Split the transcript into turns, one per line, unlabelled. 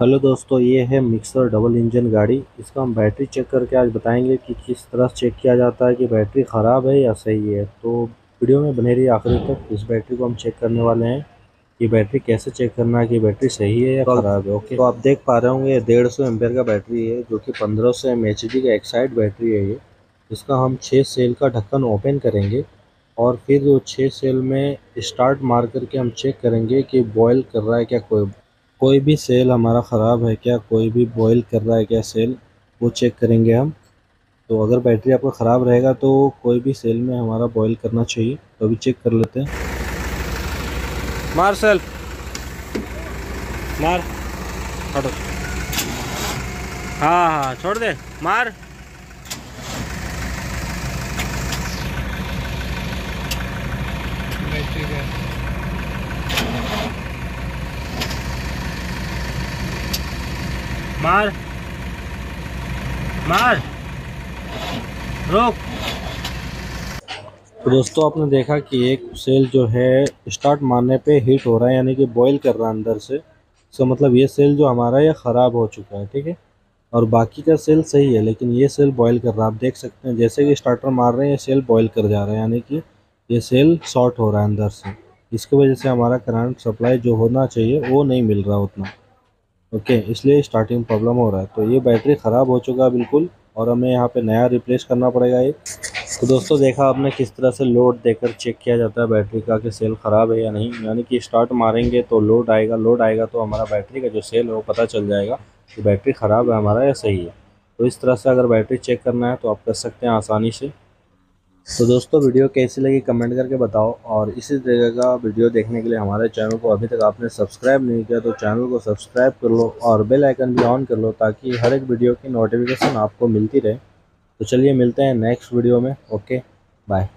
Hello दोस्तों ये है मिक्सर डबल इंजन गाड़ी। इसका हम बैटरी चेक करके आज बताएँगे कि किस तरह चेक किया जाता है कि बैटरी ख़राब है या सही है। तो वीडियो में बने रही आखिरी तक इस बैटरी को हम चेक करने वाले हैं कि बैटरी कैसे चेक करना है कि बैटरी सही है या ख़राब है। ओके तो आप देख पा रहे होंगे डेढ़ सौ एम्पेयर का बैटरी है जो कि पंद्रह सौ एम एच का एक्साइड बैटरी है ये। इसका हम छः सेल का ढक्कन ओपन करेंगे और फिर वो छः सेल में स्टार्ट मार करके हम चेक करेंगे कि बॉयल कर रहा है क्या कोई कोई भी सेल हमारा ख़राब है क्या? कोई भी बॉयल कर रहा है क्या सेल? वो चेक करेंगे हम। तो अगर बैटरी आपका ख़राब रहेगा तो कोई भी सेल में हमारा बॉयल करना चाहिए तो अभी चेक कर लेते हैं।
मार सेल। मार। हटो। हाँ हाँ छोड़ दे। मार। मार। मार। रोक।
तो दोस्तों, आपने देखा कि एक सेल जो है स्टार्ट मारने पे हीट हो रहा है, यानी कि बॉईल कर रहा है अंदर से। इसका मतलब ये सेल जो हमारा, ये ख़राब हो चुका है, ठीक है? और बाकी का सेल सही है, लेकिन ये सेल बॉईल कर रहा है। आप देख सकते हैं, जैसे कि स्टार्टर मार रहे हैं, ये सेल बॉईल कर जा रहा है, यानी कि ये सेल शॉर्ट हो रहा है अंदर से। इसकी वजह से हमारा करंट सप्लाई जो होना चाहिए, वो नहीं मिल रहा उतना। ओके, इसलिए स्टार्टिंग प्रॉब्लम हो रहा है। तो ये बैटरी ख़राब हो चुका है बिल्कुल, और हमें यहाँ पे नया रिप्लेस करना पड़ेगा ये। तो दोस्तों, देखा आपने किस तरह से लोड देकर चेक किया जाता है बैटरी का कि सेल ख़राब है या नहीं। यानी कि स्टार्ट मारेंगे तो लोड आएगा लोड आएगा तो हमारा बैटरी का जो सेल है वो पता चल जाएगा कि बैटरी ख़राब है हमारा या सही है। तो इस तरह से अगर बैटरी चेक करना है तो आप कर सकते हैं आसानी से। तो दोस्तों, वीडियो कैसी लगी कमेंट करके बताओ। और इसी तरह का वीडियो देखने के लिए हमारे चैनल को अभी तक आपने सब्सक्राइब नहीं किया तो चैनल को सब्सक्राइब कर लो और बेल आइकन भी ऑन कर लो ताकि हर एक वीडियो की नोटिफिकेशन आपको मिलती रहे। तो चलिए मिलते हैं नेक्स्ट वीडियो में। Okay, bye.